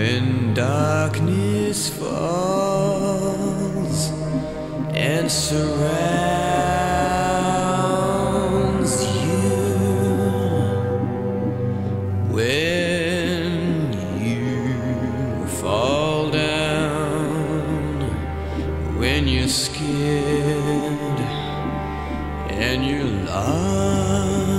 when darkness falls and surrounds you, when you fall down, when you're scared and you're lost.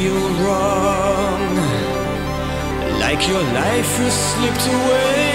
Feel wrong. Like your life has slipped away